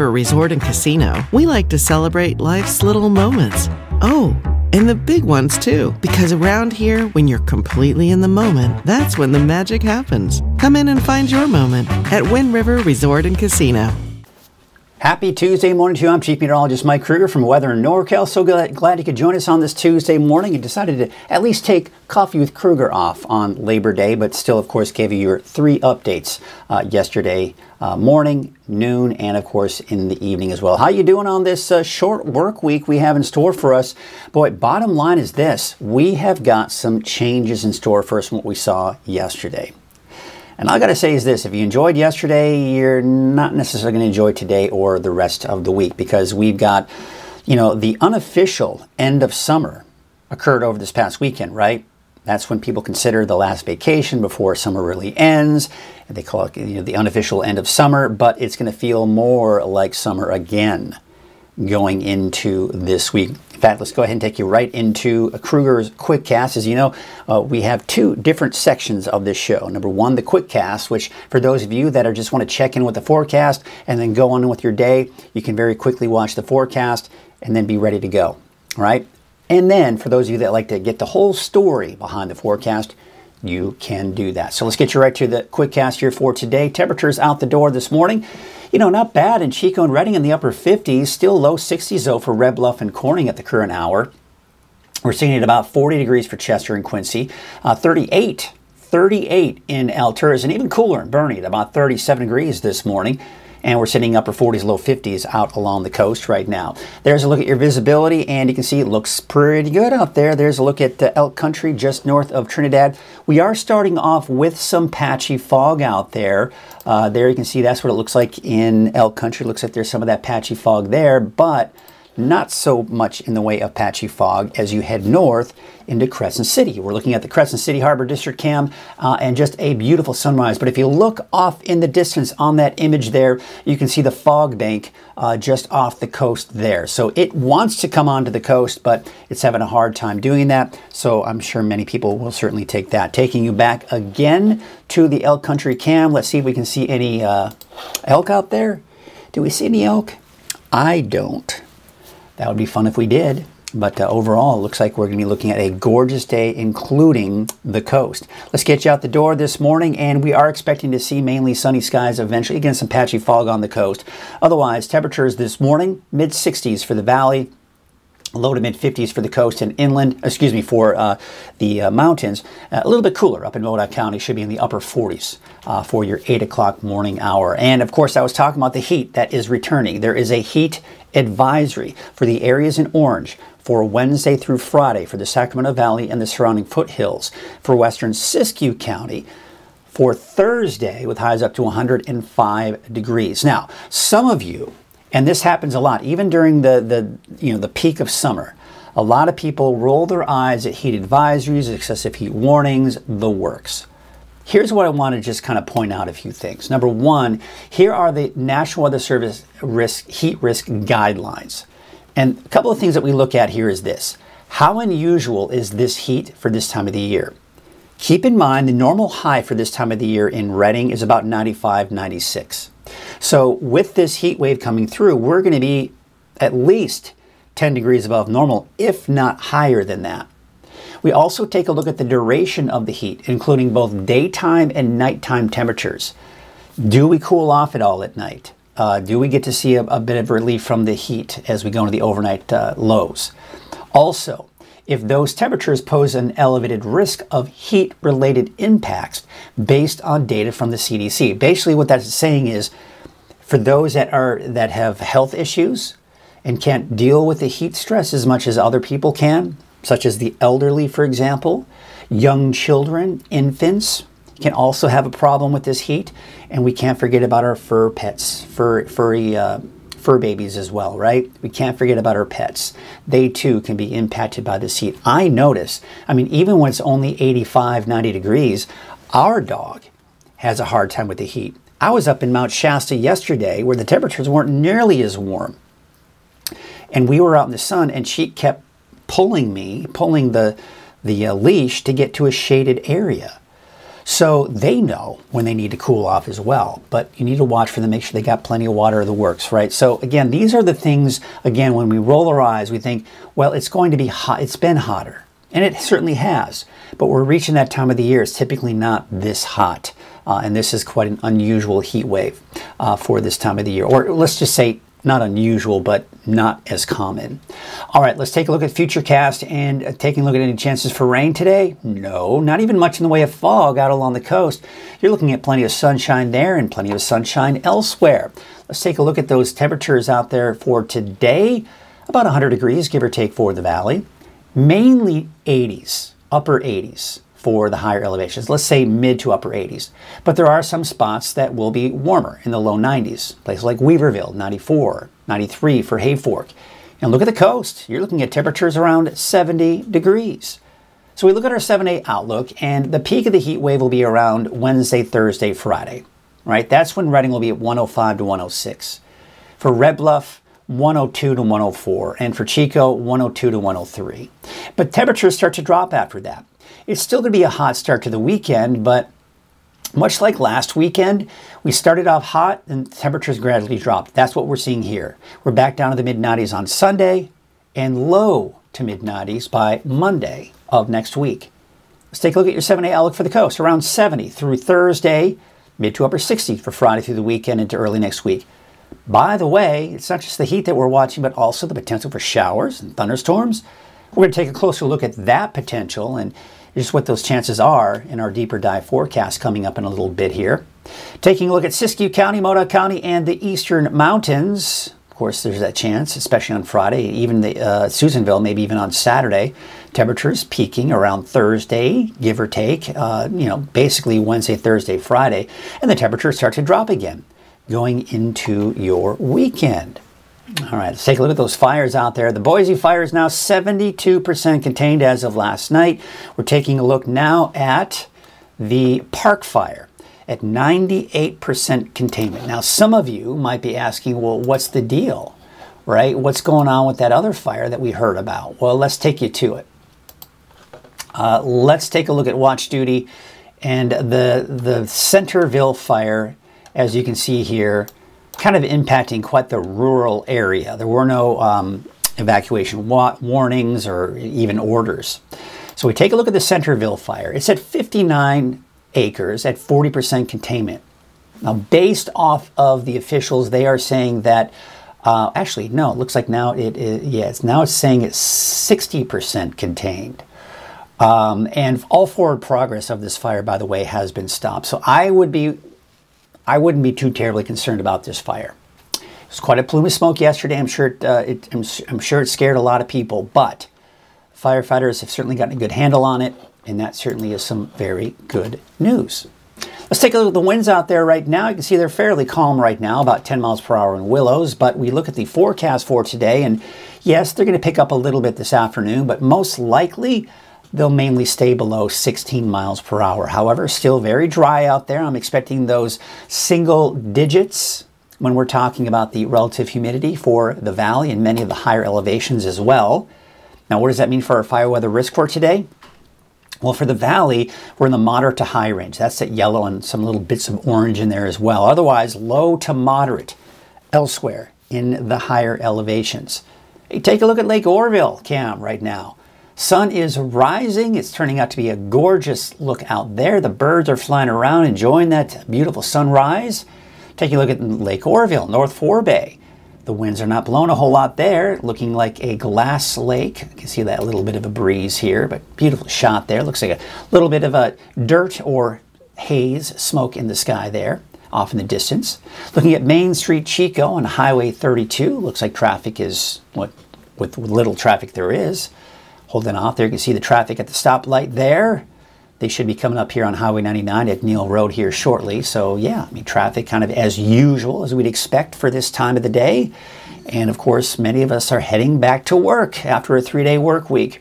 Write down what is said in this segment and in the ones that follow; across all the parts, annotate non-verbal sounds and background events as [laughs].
River Resort and Casino, we like to celebrate life's little moments. Oh, and the big ones too, because around here, when you're completely in the moment, that's when the magic happens. Come in and find your moment at Win River Resort and Casino. Happy Tuesday morning to you. I'm Chief Meteorologist Mike Krueger from Weather in NorCal. So glad, glad you could join us on this Tuesday morning and decided to at least take Coffee with Krueger off on Labor Day, but still, of course, gave you your three updates uh, yesterday uh, morning, noon, and of course in the evening as well. How you doing on this uh, short work week we have in store for us? Boy, bottom line is this: we have got some changes in store for us from what we saw yesterday. And all I got to say is this if you enjoyed yesterday, you're not necessarily going to enjoy today or the rest of the week because we've got, you know, the unofficial end of summer occurred over this past weekend, right? That's when people consider the last vacation before summer really ends. They call it you know, the unofficial end of summer, but it's going to feel more like summer again going into this week. In fact, let's go ahead and take you right into Krueger's Quick Cast. As you know, uh, we have two different sections of this show. Number one, the Quick Cast, which for those of you that are just want to check in with the forecast and then go on with your day, you can very quickly watch the forecast and then be ready to go. Right. And then for those of you that like to get the whole story behind the forecast, you can do that. So let's get you right to the quick cast here for today. Temperatures out the door this morning. You know, not bad in Chico and Redding in the upper 50s, still low 60s though for Red Bluff and Corning at the current hour. We're seeing it about 40 degrees for Chester and Quincy, uh, 38, 38 in Alturas, and even cooler in Burney at about 37 degrees this morning and we're sitting upper 40s, low 50s out along the coast right now. There's a look at your visibility, and you can see it looks pretty good out there. There's a look at the Elk Country just north of Trinidad. We are starting off with some patchy fog out there. Uh, there you can see that's what it looks like in Elk Country. Looks like there's some of that patchy fog there, but not so much in the way of patchy fog as you head north into Crescent City. We're looking at the Crescent City Harbor District cam uh, and just a beautiful sunrise. But if you look off in the distance on that image there, you can see the fog bank uh, just off the coast there. So it wants to come onto the coast, but it's having a hard time doing that. So I'm sure many people will certainly take that. Taking you back again to the elk country cam. Let's see if we can see any uh, elk out there. Do we see any elk? I don't. That would be fun if we did. But uh, overall, it looks like we're going to be looking at a gorgeous day, including the coast. Let's get you out the door this morning, and we are expecting to see mainly sunny skies eventually. Again, some patchy fog on the coast. Otherwise, temperatures this morning, mid 60s for the valley, low to mid 50s for the coast and inland, excuse me, for uh, the uh, mountains. Uh, a little bit cooler up in Modoc County, should be in the upper 40s uh, for your 8 o'clock morning hour. And of course, I was talking about the heat that is returning. There is a heat advisory for the areas in orange for Wednesday through Friday for the Sacramento Valley and the surrounding foothills, for western Siskiyou County, for Thursday with highs up to 105 degrees. Now, some of you and this happens a lot, even during the, the, you know, the peak of summer. A lot of people roll their eyes at heat advisories, excessive heat warnings, the works. Here's what I want to just kind of point out a few things. Number one, here are the National Weather Service risk, heat risk guidelines. And a couple of things that we look at here is this. How unusual is this heat for this time of the year? Keep in mind the normal high for this time of the year in Redding is about 95, 96. So with this heat wave coming through, we're going to be at least 10 degrees above normal, if not higher than that. We also take a look at the duration of the heat, including both daytime and nighttime temperatures. Do we cool off at all at night? Uh, do we get to see a, a, bit of relief from the heat as we go into the overnight uh, lows? Also, if those temperatures pose an elevated risk of heat related impacts based on data from the CDC. Basically, what that's saying is for those that are that have health issues and can't deal with the heat stress as much as other people can, such as the elderly, for example, young children, infants, can also have a problem with this heat. And we can't forget about our fur pets, fur, furry uh, fur babies as well, right? We can't forget about our pets. They too can be impacted by this heat. I notice, I mean, even when it's only 85, 90 degrees, our dog has a hard time with the heat. I was up in Mount Shasta yesterday where the temperatures weren't nearly as warm. And we were out in the sun and she kept pulling me, pulling the, the uh, leash to get to a shaded area. So they know when they need to cool off as well, but you need to watch for them, make sure they got plenty of water the works, right? So again, these are the things, again, when we roll our eyes, we think, well, it's going to be hot. It's been hotter, and it certainly has, but we're reaching that time of the year. It's typically not this hot. Uh, and this is quite an unusual heat wave uh, for this time of the year, or let's just say not unusual, but not as common. All right, let's take a look at Futurecast and uh, taking a look at any chances for rain today. No, not even much in the way of fog out along the coast. You're looking at plenty of sunshine there and plenty of sunshine elsewhere. Let's take a look at those temperatures out there for today. About 100 degrees, give or take, for the valley. Mainly 80s, upper 80s for the higher elevations, let's say mid to upper 80s. But there are some spots that will be warmer in the low 90s, places like Weaverville, 94, 93 for Hayfork. And look at the coast. You're looking at temperatures around 70 degrees. So we look at our 7-8 outlook, and the peak of the heat wave will be around Wednesday, Thursday, Friday, right? That's when Redding will be at 105 to 106. For Red Bluff, 102 to 104, and for Chico, 102 to 103. But temperatures start to drop after that. It's still going to be a hot start to the weekend, but much like last weekend, we started off hot and temperatures gradually dropped. That's what we're seeing here. We're back down to the mid 90s on Sunday and low to mid 90s by Monday of next week. Let's take a look at your 7 day outlook for the coast. Around 70 through Thursday, mid to upper 60s for Friday through the weekend into early next week. By the way, it's not just the heat that we're watching, but also the potential for showers and thunderstorms. We're going to take a closer look at that potential and just what those chances are in our deeper dive forecast coming up in a little bit here. Taking a look at Siskiyou County, Modoc County, and the Eastern Mountains. Of course, there's that chance, especially on Friday, even the uh, Susanville, maybe even on Saturday. Temperatures peaking around Thursday, give or take, uh, you know, basically Wednesday, Thursday, Friday, and the temperatures start to drop again going into your weekend. All right, let's take a look at those fires out there. The Boise fire is now 72% contained as of last night. We're taking a look now at the Park fire at 98% containment. Now, some of you might be asking, well, what's the deal, right? What's going on with that other fire that we heard about? Well, let's take you to it. Uh, let's take a look at watch duty and the, the Centerville fire, as you can see here, kind of impacting quite the rural area. There were no um, evacuation wa- warnings or even orders. So we take a look at the Centerville fire. It's at 59 acres at 40% containment. Now, based off of the officials, they are saying that uh, actually no, it looks like now it is yes now it's saying it's 60% contained. Um, and all forward progress of this fire, by the way, has been stopped. So I would be I wouldn't be too terribly concerned about this fire. It was quite a plume of smoke yesterday. I'm sure it, uh, it, I'm, I'm sure it scared a lot of people, but firefighters have certainly gotten a good handle on it, and that certainly is some very good news. Let's take a look at the winds out there right now. You can see they're fairly calm right now, about 10 miles per hour in Willows, but we look at the forecast for today, and yes, they're going to pick up a little bit this afternoon, but most likely they'll mainly stay below 16 miles per hour. However, still very dry out there. I'm expecting those single digits when we're talking about the relative humidity for the valley and many of the higher elevations as well. Now, what does that mean for our fire weather risk for today? Well, for the valley, we're in the moderate to high range. That's that yellow and some little bits of orange in there as well. Otherwise, low to moderate elsewhere in the higher elevations. Hey, take a look at Lake Oroville, Cam, right now. Sun is rising. It's turning out to be a gorgeous look out there. The birds are flying around enjoying that beautiful sunrise. Taking a look at Lake Oroville, North Forebay. The winds are not blowing a whole lot there, looking like a glass lake. You can see that little bit of a breeze here, but beautiful shot there. Looks like a little bit of a dirt or haze smoke in the sky there off in the distance. Looking at Main Street Chico on Highway 32, looks like traffic is what with little traffic there is holding off there. You can see the traffic at the stoplight there. They should be coming up here on Highway 99 at Neal Road here shortly. So, yeah, I mean, traffic kind of as usual as we'd expect for this time of the day. And of course, many of us are heading back to work after a three day work week.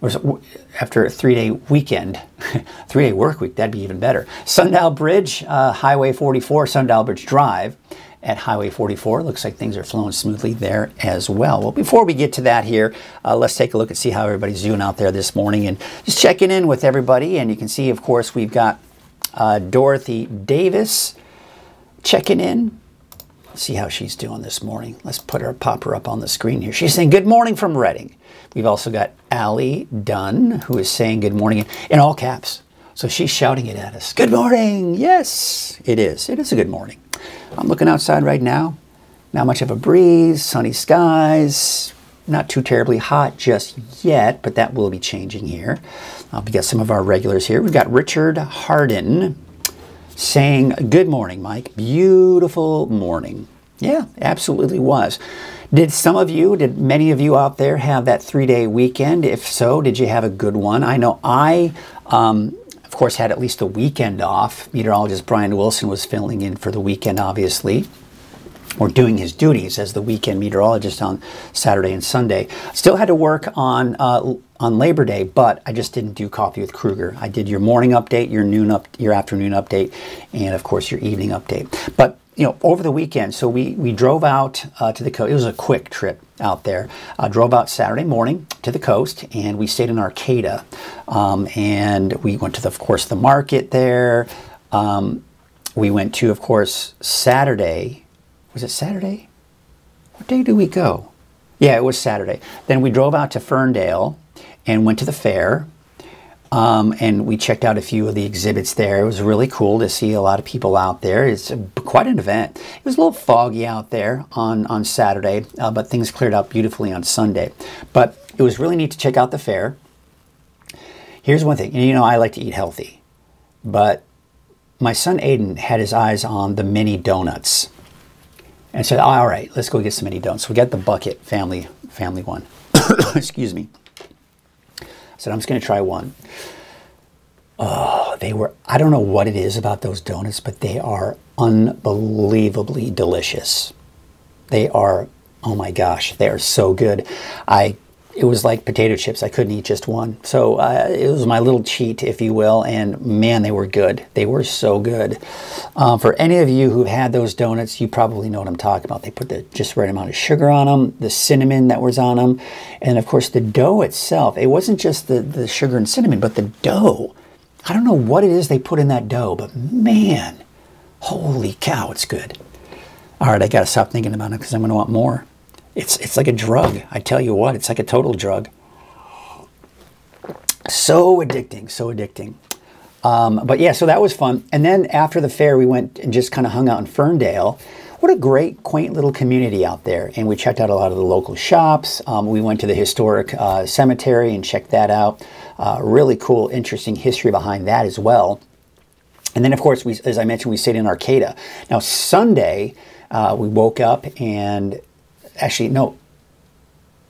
Or after a three day weekend, [laughs] three day work week, that'd be even better. Sundial Bridge, uh, Highway 44, Sundial Bridge Drive at Highway 44. Looks like things are flowing smoothly there as well. Well, before we get to that here, uh, let's take a look and see how everybody's doing out there this morning and just checking in with everybody. And you can see, of course, we've got uh, Dorothy Davis checking in. See how she's doing this morning. Let's put her, pop her up on the screen here. She's saying, Good morning from Redding. We've also got Allie Dunn, who is saying good morning in all caps. So she's shouting it at us. Good morning. Yes, it is. It is a good morning. I'm looking outside right now. Not much of a breeze, sunny skies, not too terribly hot just yet, but that will be changing here. Uh, we got some of our regulars here. We've got Richard Harden saying, Good morning, Mike. Beautiful morning. Yeah, absolutely was. Did some of you, did many of you out there have that three day weekend? If so, did you have a good one? I know I, um, of course, had at least a weekend off. Meteorologist Brian Wilson was filling in for the weekend, obviously or doing his duties as the weekend meteorologist on Saturday and Sunday. Still had to work on uh, on Labor Day, but I just didn't do coffee with Krueger. I did your morning update, your noon up, your afternoon update, and of course your evening update. But you know, over the weekend, so we we drove out uh, to the coast. It was a quick trip out there. Uh, drove out Saturday morning to the coast, and we stayed in Arcata, um, and we went to the, of course, the market there. Um, we went to, of course, Saturday was it Saturday? What day did we go? Yeah, it was Saturday. Then we drove out to Ferndale and went to the fair. Um, and we checked out a few of the exhibits there. It was really cool to see a lot of people out there. It's quite an event. It was a little foggy out there on, on Saturday, uh, but things cleared up beautifully on Sunday. But it was really neat to check out the fair. Here's one thing, you know, I like to eat healthy, but my son Aiden had his eyes on the mini donuts and said, all right, let's go get some mini donuts. We got the bucket family family one. [coughs] Excuse me. Said, I'm just going to try one. Oh, they were, I don't know what it is about those donuts, but they are unbelievably delicious. They are, oh my gosh, they are so good. I it was like potato chips. I couldn't eat just one. So uh, it was my little cheat, if you will. And man, they were good. They were so good. Uh, for any of you who've had those donuts, you probably know what I'm talking about. They put the just right amount of sugar on them, the cinnamon that was on them, and of course the dough itself. It wasn't just the, the sugar and cinnamon, but the dough. I don't know what it is they put in that dough, but man, holy cow, it's good. All right, I got to stop thinking about it because I'm going to want more. It's, it's like a drug. I tell you what, it's like a total drug. So addicting, so addicting. Um, but yeah, so that was fun. And then after the fair, we went and just kind of hung out in Ferndale. What a great, quaint little community out there. And we checked out a lot of the local shops. Um, we went to the historic uh, cemetery and checked that out. Uh, really cool, interesting history behind that as well. And then, of course, we, as I mentioned, we stayed in Arcata. Now, Sunday, uh, we woke up and actually, no,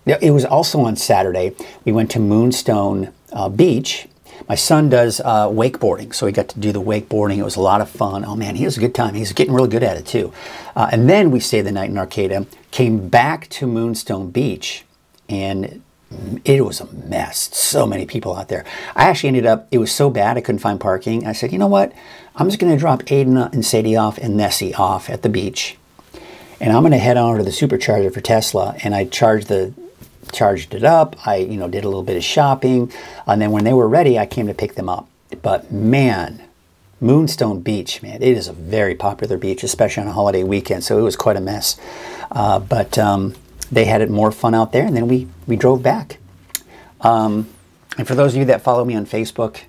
it was also on Saturday. We went to Moonstone uh, Beach. My son does uh, wakeboarding, so we got to do the wakeboarding. It was a lot of fun. Oh man, he was a good time. He's getting really good at it too. Uh, and then we stayed the night in Arcata, came back to Moonstone Beach, and it was a mess. So many people out there. I actually ended up, it was so bad I couldn't find parking. I said, you know what? I'm just going to drop Aiden and Sadie off and Nessie off at the beach and I'm going to head on to the supercharger for Tesla, and I charged the charged it up. I you know did a little bit of shopping, and then when they were ready, I came to pick them up. But man, Moonstone Beach, man, it is a very popular beach, especially on a holiday weekend. So it was quite a mess. Uh, but um, they had it more fun out there, and then we we drove back. Um, and for those of you that follow me on Facebook,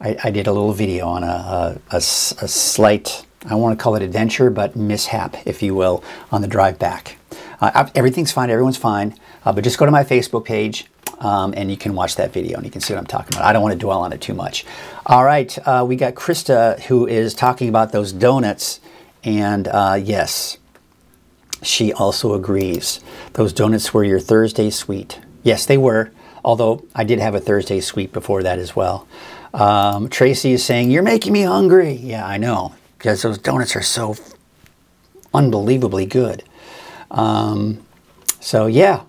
I, I did a little video on a, a, a, a slight I want to call it adventure, but mishap, if you will, on the drive back. Uh, everything's fine, everyone's fine, uh, but just go to my Facebook page um, and you can watch that video and you can see what I'm talking about. I don't want to dwell on it too much. All right, uh, we got Krista who is talking about those donuts, and uh, yes, she also agrees. Those donuts were your Thursday sweet. Yes, they were, although I did have a Thursday sweet before that as well. Um, Tracy is saying, You're making me hungry. Yeah, I know, because those donuts are so unbelievably good. Um, so, yeah.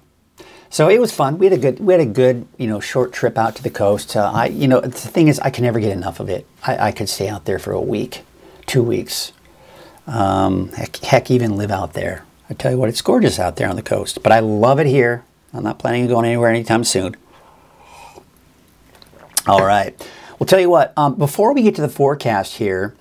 So it was fun. We had a good, we had a good, you know, short trip out to the coast. Uh, I, you know, the thing is, I can never get enough of it. I, I could stay out there for a week, two weeks. Um, heck, heck, even live out there. I tell you what, it's gorgeous out there on the coast. But I love it here. I'm not planning on going anywhere anytime soon. All right. Well, tell you what, um, before we get to the forecast here,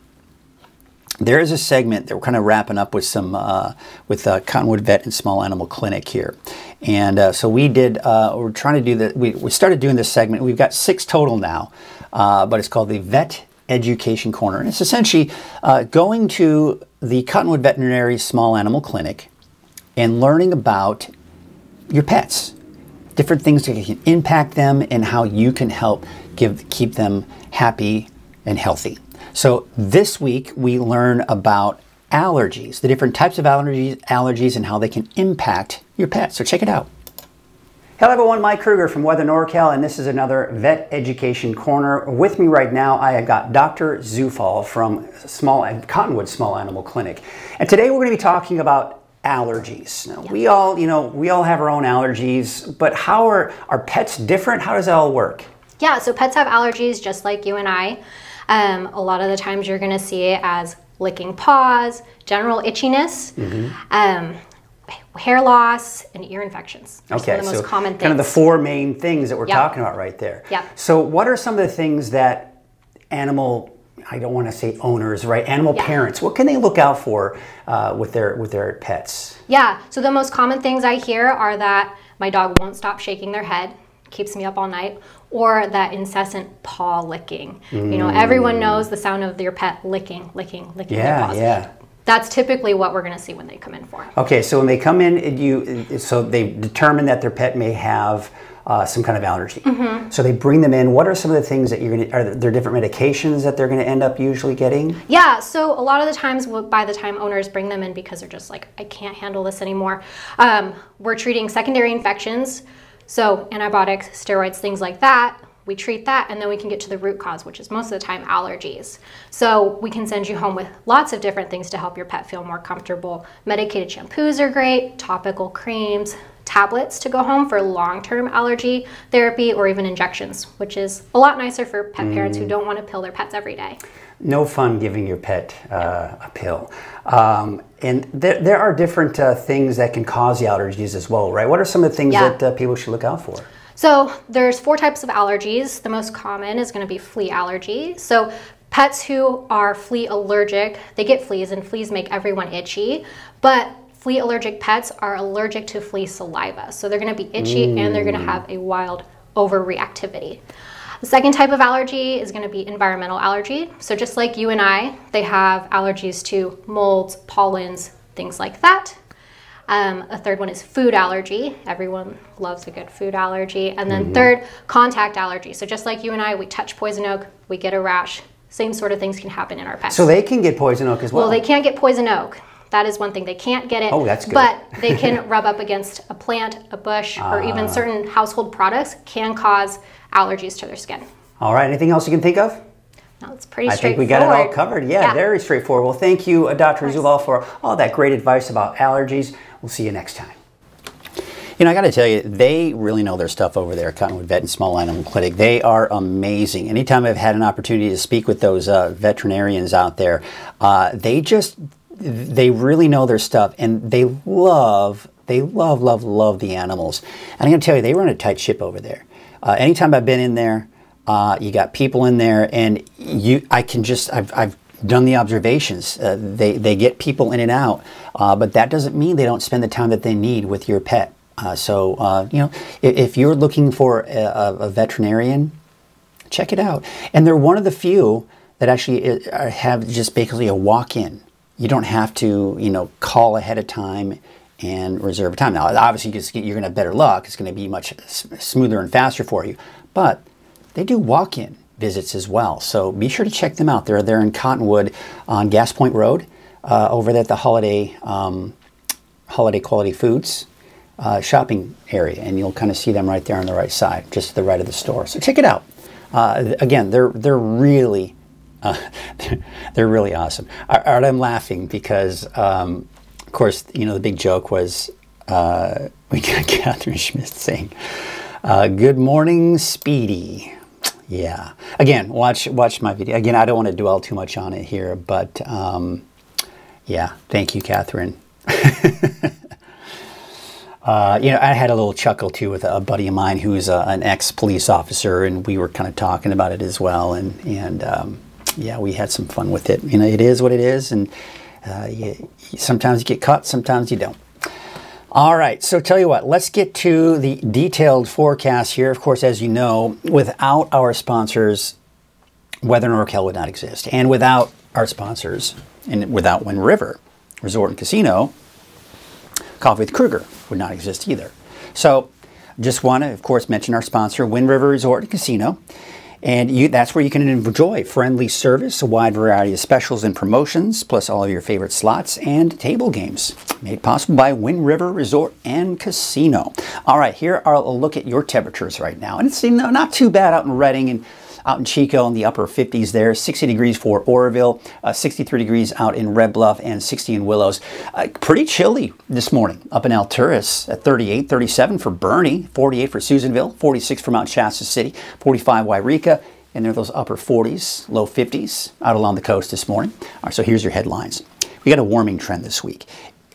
there is a segment that we're kind of wrapping up with some uh, with uh, Cottonwood Vet and Small Animal Clinic here, and uh, so we did. Uh, we're trying to do that. We, we started doing this segment. We've got six total now, uh, but it's called the Vet Education Corner, and it's essentially uh, going to the Cottonwood Veterinary Small Animal Clinic and learning about your pets, different things that can impact them, and how you can help give keep them happy and healthy. So this week we learn about allergies, the different types of allergies, allergies and how they can impact your pet. So check it out. Hello everyone, Mike Krueger from Weather NorCal, and this is another Vet Education Corner. With me right now, I have got Dr. Zufall from Small Cottonwood Small Animal Clinic. And today we're going to be talking about allergies. Now, we all, you know, we all have our own allergies, but how are our pets different? How does that all work? Yeah, so pets have allergies just like you and I. Um, a lot of the times you're going to see it as licking paws, general itchiness, mm-hmm. um, hair loss, and ear infections. okay, so kind of the four main things that we're yep. talking about right there. Yeah. So what are some of the things that animal I don't want to say owners, right? Animal yeah. parents. What can they look out for uh, with their with their pets? Yeah. So the most common things I hear are that my dog won't stop shaking their head, keeps me up all night, or that incessant paw licking. Mm. You know, everyone knows the sound of your pet licking, licking, licking yeah, their paws. Yeah. That's typically what we're going to see when they come in for. Okay, so when they come in, you so they determine that their pet may have uh, some kind of allergy. Mm-hmm. So they bring them in. What are some of the things that you're going to? Are there different medications that they're going to end up usually getting? Yeah. So a lot of the times, by the time owners bring them in because they're just like, I can't handle this anymore, um, we're treating secondary infections. So antibiotics, steroids, things like that. We treat that and then we can get to the root cause, which is most of the time allergies. So we can send you home with lots of different things to help your pet feel more comfortable. Medicated shampoos are great, topical creams, tablets to go home for long-term allergy therapy or even injections, which is a lot nicer for pet mm. parents who mm. don't want to pill their pets every day. No fun giving your pet uh, a pill. Um, and there, there are different uh, things that can cause the allergies as well, right? What are some of the things yeah. that uh, people should look out for? So there's four types of allergies. The most common is going to be flea allergy. So pets who are flea allergic, they get fleas and fleas make everyone itchy, but flea allergic pets are allergic to flea saliva. So they're going to be itchy mm. and they're going to have a wild overreactivity. The second type of allergy is going to be environmental allergy. So just like you and I, they have allergies to molds, pollens, things like that. Um, a third one is food allergy. Everyone loves a good food allergy. And then mm-hmm. third, contact allergy. So just like you and I, we touch poison oak, we get a rash. Same sort of things can happen in our pets. So they can get poison oak as well. Well, they can't get poison oak. That is one thing. They can't get it. Oh, that's good. But they can [laughs] rub up against a plant, a bush, uh, or even ah. certain household products can cause allergies to their skin. All right. Anything else you can think of? No, it's pretty I think we got it all covered. Yeah, yeah. very straightforward. Well, thank you, uh, Dr. Zufall, for all that great advice about allergies. We'll see you next time. You know, I got to tell you, they really know their stuff over there, Cottonwood Vet and Small Animal Clinic. They are amazing. Anytime I've had an opportunity to speak with those uh, veterinarians out there, uh, they just they really know their stuff, and they love they love love love the animals. And I'm going to tell you, they run a tight ship over there. Uh, anytime I've been in there, uh, you got people in there, and you I can just I've, I've done the observations. Uh, they, they get people in and out, uh, but that doesn't mean they don't spend the time that they need with your pet. Uh, so, uh, you know, if, if, you're looking for a, a, veterinarian, check it out. And they're one of the few that actually have just basically a walk in. You don't have to, you know, call ahead of time and reserve time. Now, obviously, you're going to have better luck. It's going to be much smoother and faster for you. But they do walk in visits as well. So be sure to check them out. They're there in Cottonwood on Gas Point Road, uh, over at the Holiday um, Holiday Quality Foods uh, shopping area, and you'll kind of see them right there on the right side, just to the right of the store. So check it out. Uh, again, they're they're really [laughs] they're really awesome. I'm laughing because, um, course, you know the big joke was uh, [laughs] we got Catherine Schmidt saying, uh, "Good morning, Speedy." Yeah. Again, watch watch my video. Again, I don't want to dwell too much on it here, but um, yeah, thank you, Catherine. [laughs] uh, you know, I had a little chuckle too with a buddy of mine who's a, an ex-police officer, and we were kind of talking about it as well. And and um, yeah, we had some fun with it. You know, it is what it is, and uh, you, sometimes you get caught, sometimes you don't. All right, so tell you what, let's get to the detailed forecast here. Of course, as you know, without our sponsors, Weather NorCal would not exist. And without our sponsors, and without Win River Resort and Casino, Coffee with Krueger would not exist either. So just want to, of course, mention our sponsor, Win River Resort and Casino. And you, that's where you can enjoy friendly service, a wide variety of specials and promotions, plus all of your favorite slots and table games. Made possible by Win River Resort and Casino. All right, here are a look at your temperatures right now. And it's you know, not too bad out in Redding and out in Chico in the upper 50s there, 60 degrees for Oroville, uh, 63 degrees out in Red Bluff, and 60 in Willows. Uh, pretty chilly this morning up in Alturas at 38, 37 for Burney, 48 for Susanville, 46 for Mount Shasta City, 45 Yreka, and there are those upper 40s, low 50s out along the coast this morning. All right, so here's your headlines. We got a warming trend this week,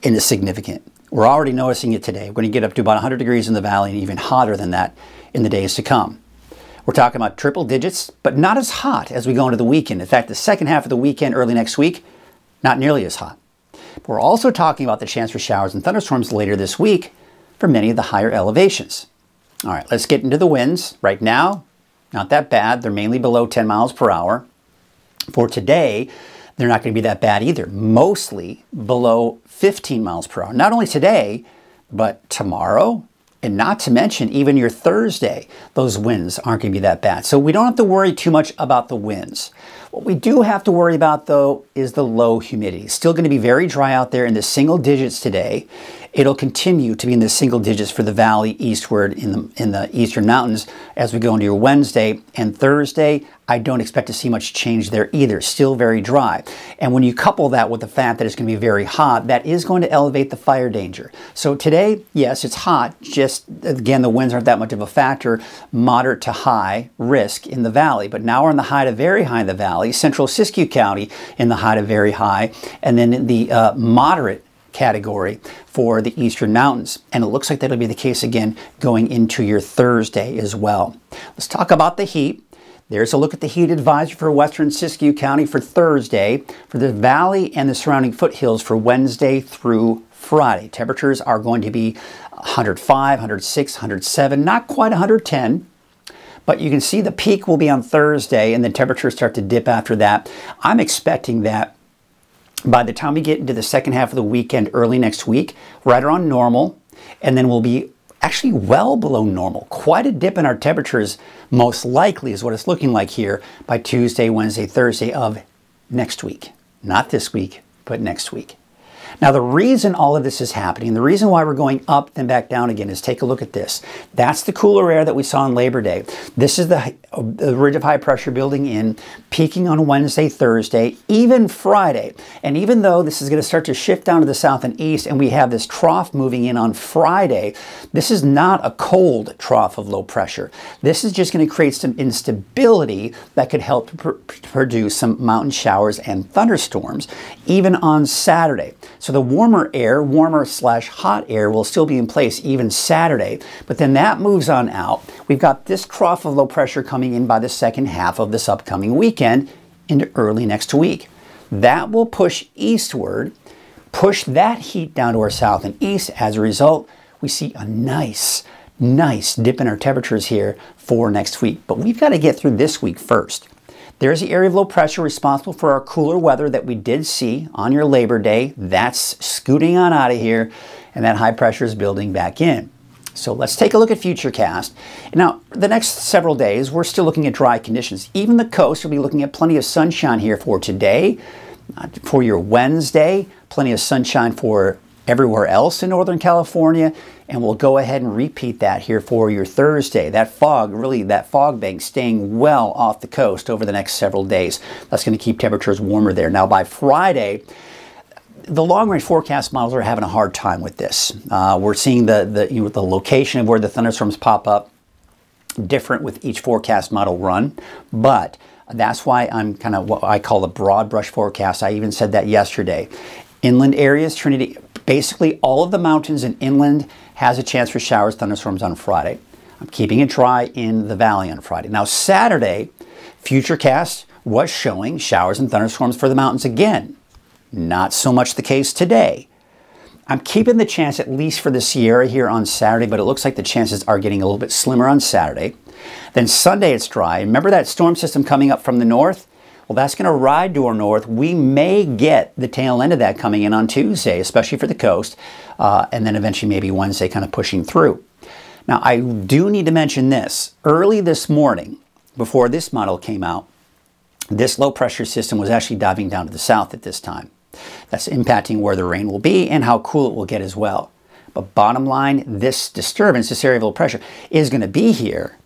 and it's significant. We're already noticing it today. We're going to get up to about 100 degrees in the valley and even hotter than that in the days to come. We're talking about triple digits, but not as hot as we go into the weekend. In fact, the second half of the weekend, early next week, not nearly as hot. we're also talking about the chance for showers and thunderstorms later this week for many of the higher elevations. All right, let's get into the winds. Right now, not that bad. They're mainly below 10 miles per hour. For today, they're not going to be that bad either. Mostly below 15 miles per hour. Not only today, but tomorrow and not to mention, even your Thursday, those winds aren't going to be that bad. So we don't have to worry too much about the winds. What we do have to worry about, though, is the low humidity. Still going to be very dry out there in the single digits today. It'll continue to be in the single digits for the valley eastward in the, in the eastern mountains as we go into your Wednesday and Thursday. I don't expect to see much change there either. Still very dry. And when you couple that with the fact that it's going to be very hot, that is going to elevate the fire danger. So today, yes, it's hot. Just again, the winds aren't that much of a factor. Moderate to high risk in the valley. But now we're in the high to very high in the valley. Central Siskiyou County in the high to very high. And then in the uh, moderate category for the eastern mountains. And it looks like that'll be the case again going into your Thursday as well. Let's talk about the heat. There's a look at the heat advisory for western Siskiyou County for Thursday, for the valley and the surrounding foothills for Wednesday through Friday. Temperatures are going to be 105, 106, 107, not quite 110. But you can see the peak will be on Thursday and the temperatures start to dip after that. I'm expecting that by the time we get into the second half of the weekend, early next week, right around normal, and then we'll be actually well below normal. Quite a dip in our temperatures, most likely, is what it's looking like here by Tuesday, Wednesday, Thursday of next week. Not this week, but next week. Now, the reason all of this is happening, the reason why we're going up and back down again is take a look at this. That's the cooler air that we saw on Labor Day. This is the, the ridge of high pressure building in, peaking on Wednesday, Thursday, even Friday. And even though this is going to start to shift down to the south and east, and we have this trough moving in on Friday, this is not a cold trough of low pressure. This is just going to create some instability that could help pr produce some mountain showers and thunderstorms, even on Saturday. So the warmer air, warmer slash hot air will still be in place even Saturday, but then that moves on out. We've got this trough of low pressure coming in by the second half of this upcoming weekend into early next week. That will push eastward, push that heat down to our south and east. As a result, we see a nice, nice dip in our temperatures here for next week. But we've got to get through this week first. There's the area of low pressure responsible for our cooler weather that we did see on your Labor Day. That's scooting on out of here, and that high pressure is building back in. So let's take a look at Futurecast. Now, the next several days, we're still looking at dry conditions. Even the coast will be looking at plenty of sunshine here for today, uh, for your Wednesday, plenty of sunshine for everywhere else in Northern California. And we'll go ahead and repeat that here for your Thursday. That fog, really, that fog bank staying well off the coast over the next several days. That's going to keep temperatures warmer there. Now, by Friday, the long range forecast models are having a hard time with this. Uh, we're seeing the, the, you know, the location of where the thunderstorms pop up different with each forecast model run, but that's why I'm kind of what I call a broad brush forecast. I even said that yesterday. Inland areas, Trinity, basically all of the mountains and inland has a chance for showers, thunderstorms on Friday. I'm keeping it dry in the valley on Friday. Now, Saturday, Futurecast was showing showers and thunderstorms for the mountains again. Not so much the case today. I'm keeping the chance at least for the Sierra here on Saturday, but it looks like the chances are getting a little bit slimmer on Saturday. Then Sunday it's dry. Remember that storm system coming up from the north? Well, that's going to ride to our north. We may get the tail end of that coming in on Tuesday, especially for the coast, uh, and then eventually maybe Wednesday kind of pushing through. Now, I do need to mention this. Early this morning, before this model came out, this low pressure system was actually diving down to the south at this time. That's impacting where the rain will be and how cool it will get as well. But bottom line, this disturbance, this area of low pressure, is going to be here.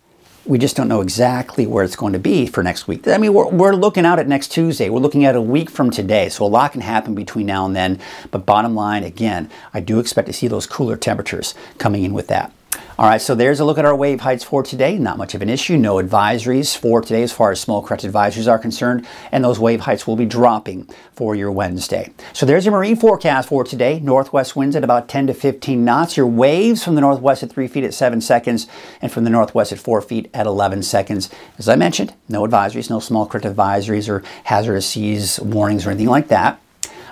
We just don't know exactly where it's going to be for next week. I mean, we're, we're looking out at next Tuesday. We're looking at a week from today. So a lot can happen between now and then. But bottom line, again, I do expect to see those cooler temperatures coming in with that. All right, so there's a look at our wave heights for today. Not much of an issue. No advisories for today as far as small craft advisories are concerned, and those wave heights will be dropping for your Wednesday. So there's your marine forecast for today. Northwest winds at about 10 to 15 knots. Your waves from the northwest at 3 feet at 7 seconds, and from the northwest at 4 feet at 11 seconds. As I mentioned, no advisories, no small craft advisories or hazardous seas warnings or anything like that.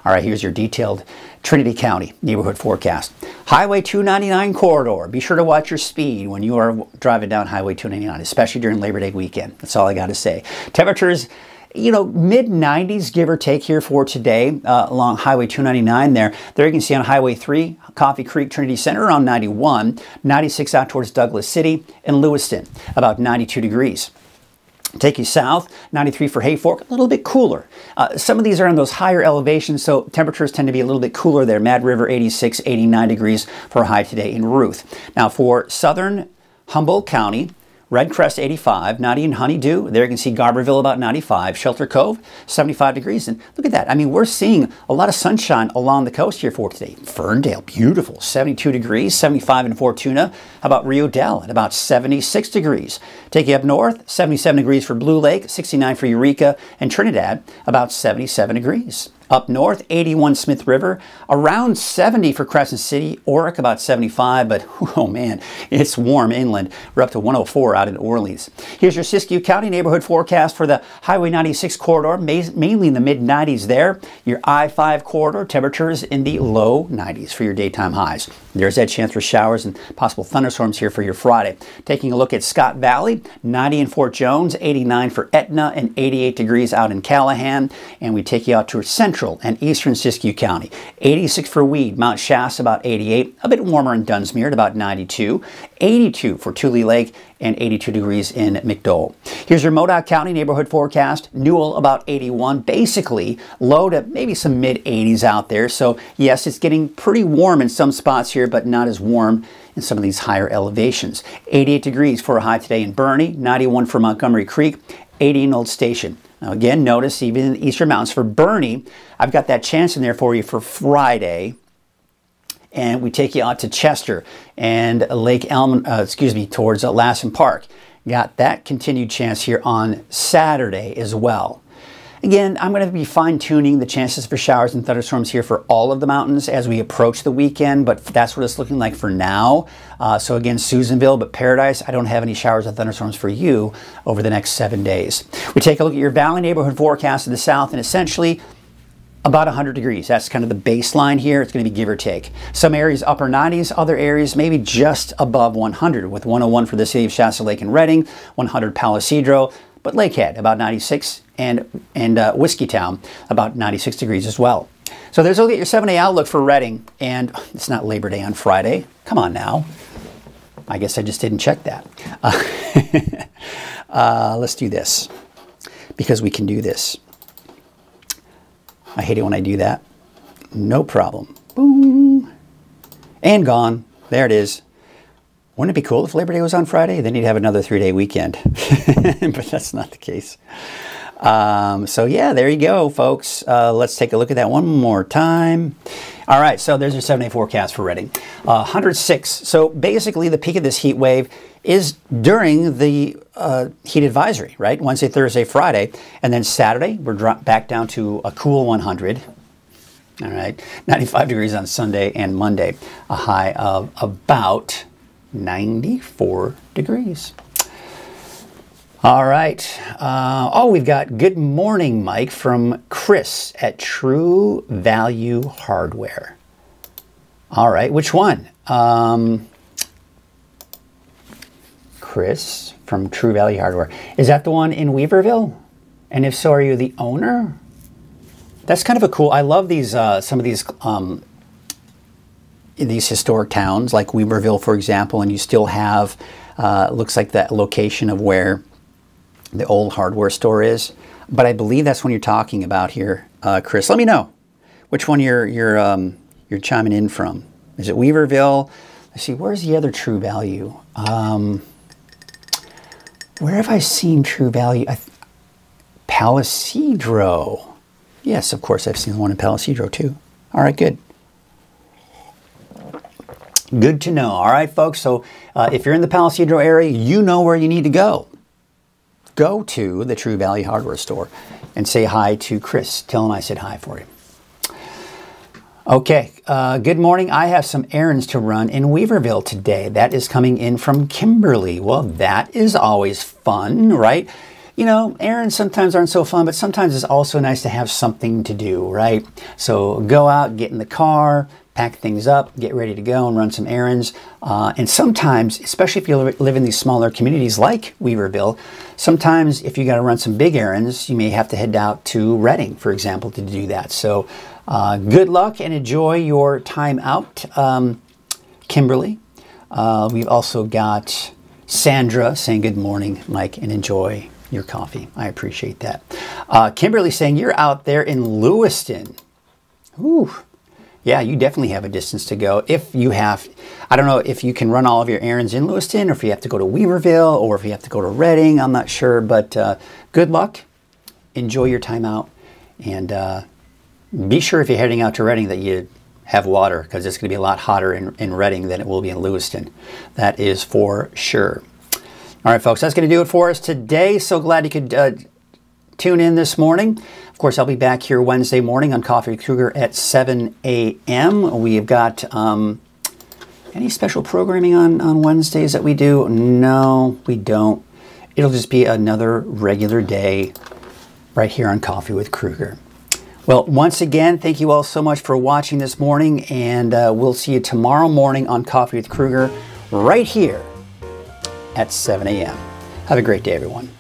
All right, here's your detailed Trinity County neighborhood forecast. Highway 299 corridor. Be sure to watch your speed when you are driving down Highway 299, especially during Labor Day weekend. That's all I got to say. Temperatures you know, mid 90s, give or take here for today uh, along Highway 299 there. There you can see on Highway 3, Coffee Creek Trinity Center around 91, 96 out towards Douglas City and Lewiston, about 92 degrees. Take you south, 93 for Hayfork, a little bit cooler. Uh, some of these are on those higher elevations, so temperatures tend to be a little bit cooler there. Mad River, 86, 89 degrees for a high today in Ruth. Now for southern Humboldt County, Redcrest 85, 90 and Honeydew. There you can see Garberville about 95, Shelter Cove 75 degrees. And look at that. I mean, we're seeing a lot of sunshine along the coast here for today. Ferndale, beautiful, 72 degrees, 75 in Fortuna. How about Rio Dell at about 76 degrees? Take you up north, 77 degrees for Blue Lake, 69 for Eureka, and Trinidad, about 77 degrees. Up north, 81 Smith River, around 70 for Crescent City, Orick about 75, but [laughs] oh man, it's warm inland. We're up to 104 out in Orleans. Here's your Siskiyou County neighborhood forecast for the Highway 96 corridor, mainly in the mid 90s there. Your I-5 corridor, temperatures in the low 90s for your daytime highs. There's that chance for showers and possible thunderstorms here for your Friday. Taking a look at Scott Valley, 90 in Fort Jones, 89 for Etna, and 88 degrees out in Callahan. And we take you out to central and eastern Siskiyou County. 86 for Weed, Mount Shasta about 88, a bit warmer in Dunsmuir at about 92, 82 for Tule Lake, and 82 degrees in Macdoel. Here's your Modoc County neighborhood forecast. Newell about 81, basically low to maybe some mid 80s out there. So yes, it's getting pretty warm in some spots here, but not as warm in some of these higher elevations. 88 degrees for a high today in Burney, 91 for Montgomery Creek, 80 in Old Station. Now again, notice even in the Eastern Mountains for Burney, I've got that chance in there for you for Friday and we take you out to Chester and Lake Elm, uh, excuse me, towards uh, Lassen Park. Got that continued chance here on Saturday as well. Again, I'm going to be fine tuning the chances for showers and thunderstorms here for all of the mountains as we approach the weekend, but that's what it's looking like for now. Uh, so again, Susanville, but Paradise, I don't have any showers or thunderstorms for you over the next seven days. We take a look at your valley neighborhood forecast to the south, and essentially about 100 degrees. That's kind of the baseline here. It's going to be give or take. Some areas upper 90s, other areas maybe just above 100 with 101 for the city of Shasta Lake and Redding, 100 Palo Cedro, but Lakehead about 96 and, and uh, Whiskeytown about 96 degrees as well. So there's a look at your 7-day outlook for Redding, and it's not Labor Day on Friday. Come on now. I guess I just didn't check that. Uh, [laughs] uh, let's do this because we can do this. I hate it when I do that. No problem. Boom. and gone. There it is. Wouldn't it be cool if Labor Day was on Friday? Then you'd have another three day weekend. [laughs] but that's not the case. Um, so, yeah, there you go, folks. Uh, let's take a look at that one more time. All right, so there's your seven day forecast for Redding. Uh, 106. So, basically, the peak of this heat wave is during the uh, heat advisory, right? Wednesday, Thursday, Friday. And then Saturday, we're back down to a cool 100. All right, 95 degrees on Sunday and Monday, a high of about 94 degrees. All right. Uh, oh, we've got good morning, Mike, from Chris at True Value Hardware. All right, which one? Um, Chris from True Value Hardware. Is that the one in Weaverville? And if so, are you the owner? That's kind of a cool. I love these. Uh, some of these um, these historic towns, like Weaverville, for example, and you still have uh, looks like that location of where the old hardware store is. But I believe that's when you're talking about here, uh, Chris. Let me know which one you're you're um, you're chiming in from. Is it Weaverville? Let's see. Where's the other True Value? Um, where have I seen True Value? I Palo Cedro. Yes, of course, I've seen the one in Palo Cedro too. All right, good. Good to know. All right, folks. So uh, if you're in the Palo Cedro area, you know where you need to go. Go to the True Value Hardware store and say hi to Chris. Tell him I said hi for you. Okay, uh, good morning. I have some errands to run in Weaverville today. That is coming in from Kimberly. Well, that is always fun, right? You know, errands sometimes aren't so fun, but sometimes it's also nice to have something to do, right? So go out, get in the car, pack things up, get ready to go and run some errands. Uh, and sometimes, especially if you live in these smaller communities like Weaverville, sometimes if you got to run some big errands, you may have to head out to Redding, for example, to do that. So uh, good luck and enjoy your time out, um, Kimberly. Uh, we've also got Sandra saying good morning, Mike, and enjoy your coffee. I appreciate that. Uh, Kimberly saying you're out there in Lewiston. Ooh, yeah, you definitely have a distance to go. If you have, I don't know if you can run all of your errands in Lewiston or if you have to go to Weaverville or if you have to go to Redding. I'm not sure, but uh, good luck. Enjoy your time out. And uh, be sure if you're heading out to Redding that you have water because it's going to be a lot hotter in, in Redding than it will be in Lewiston. That is for sure. All right, folks, that's going to do it for us today. So glad you could uh, tune in this morning. Of course, I'll be back here Wednesday morning on Coffee with Krueger at 7 a.m. We've got um, any special programming on, on Wednesdays that we do? No, we don't. It'll just be another regular day right here on Coffee with Krueger. Well, once again, thank you all so much for watching this morning, and uh, we'll see you tomorrow morning on Coffee with Krueger right here at 7 a.m. Have a great day, everyone.